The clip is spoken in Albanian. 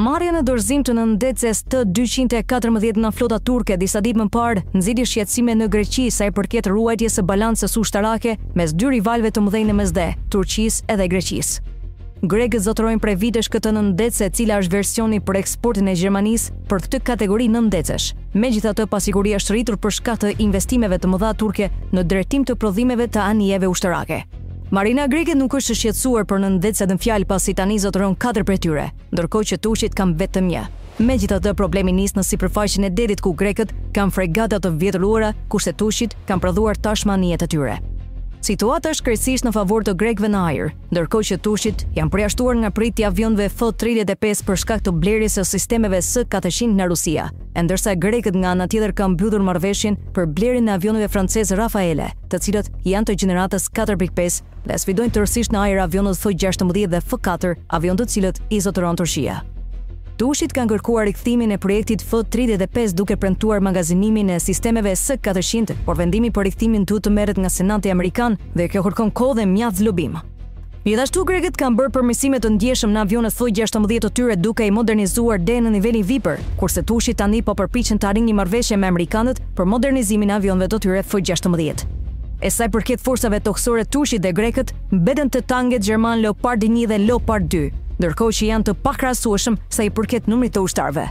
Marrja në dorëzim të nëndetëses të 214 nga flota turke disa ditë më parë nxiti shqetësime në Greqi sa i përket ruajtjes së balancës ushtarake mes dy rivalëve të mëdhenj në Mesdhe, Turqisë edhe Greqisë. Grekët zotërojnë prej vitesh këtë nëndetëse e cila është versioni për eksportin e Gjermanisë për këtë kategori nëndetësesh. Megjithatë, pasiguria është rritur për shkak të investimeve të mëdha turke në drejtim të prodhimeve të anijeve ushtarake. Marina greke nuk është e shqetësuar për nëndetëset në fjalë pasi tani zotëron katër prej tyre, ndërkohë që turqit kanë vetëm një. Megjithatë, problemi nis në sipërfaqen e detit ku grekët kanë fregata të vjetëruara, kurse turqit kanë prodhuar tashmë anijet e tyre. Situata është krejtësisht në favor të grekëve në ajër, ndërkohë që turqit janë përjashtuar nga projekti i avionëve F tridhjetë e pesë për shkak të blerjes së sistemeve S katërqind nga Rusia, e ndërsa grekët nga ana tjetër kanë mbyllur marrëveshjen për blerjen e avionëve francezë Rafale. të cilët janë të gjeneratës katër pikë pesë dhe sfidojnë tërësisht në ajër avionët F gjashtëmbëdhjetë dhe F katër, avionë të cilët i zotëron Turqia. Turqit kanë kërkuar rikthimin e projektit F tridhjetë e pesë duke premtuar magazinimin e sistemeve S katërqind, por vendimi për rikthimin duhet të merret nga Senati amerikan dhe kjo kërkon kohë dhe mjaft lobim. Gjithashtu grekët kanë bërë përmirësime të ndjeshëm në avionët F gjashtëmbëdhjetë të tyre duke i modernizuar deri në nivelin Viper, kurse turqit tani po përpiqen të arrijnë një marrëveshje me amerikanët për modernizimin e avionëve të tyre F gjashtëmbëdhjetë. E sa i përket forcave tokësore turqit dhe grekët mbeten te tanket gjermanë Leopard një dhe Leopard dy, ndërkohë që janë të pakrahasueshëm sa i përket numrit të ushtarëve.